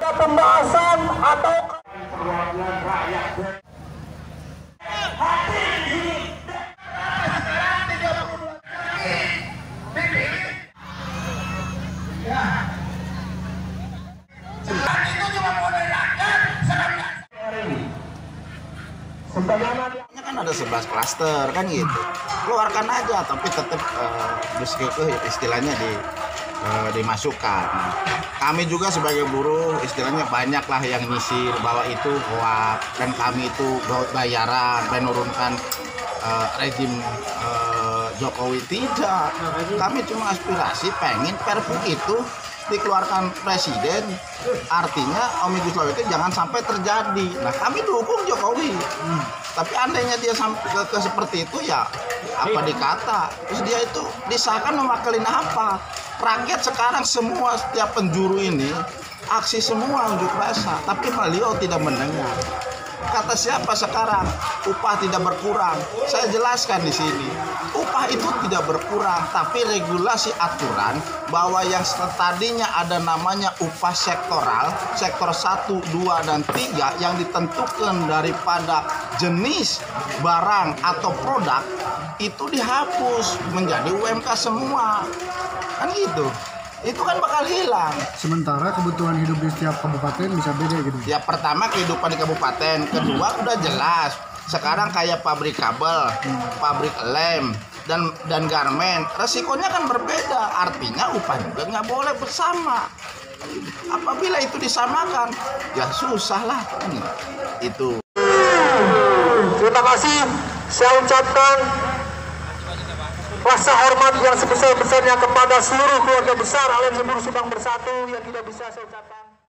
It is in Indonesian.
Ada pembahasan atau kan ada 11 klaster kan gitu. Keluarkan aja tapi tetap eh, meski itu istilahnya di eh, dimasukkan. Kami juga sebagai buruh istilahnya banyak lah yang nyisir bahwa itu hoak dan kami itu bayaran menurunkan eh, rezim eh, Jokowi tidak. Kami cuma aspirasi pengen perpu itu dikeluarkan presiden artinya omnibus law itu jangan sampai terjadi nah kami dukung Jokowi tapi andainya dia sampai ke, ke seperti itu ya apa dikata? Terus dia itu disahkan mewakilin apa? Rakyat sekarang semua setiap penjuru ini aksi semua unjuk rasa. Tapi beliau tidak mendengar. Kata siapa sekarang? Upah tidak berkurang. Saya jelaskan di sini. Upah itu tidak berkurang tapi regulasi aturan bahwa yang tadinya ada namanya upah sektoral sektor 1, 2, dan 3 yang ditentukan daripada jenis barang atau produk itu dihapus menjadi UMK semua kan gitu itu kan bakal hilang Sementara kebutuhan hidup di setiap kabupaten bisa beda gitu. Ya pertama kehidupan di kabupaten, kedua udah jelas. Sekarang kayak pabrik kabel, pabrik lem dan dan garmen, resikonya kan berbeda. Artinya upah juga nggak boleh bersama. Apabila itu disamakan, ya susah lah. Itu. Terima kasih. Saya ucapkan rasa hormat yang sebesar-besarnya kepada seluruh keluarga besar Alam Jemur Subang Bersatu yang tidak bisa saya ucapkan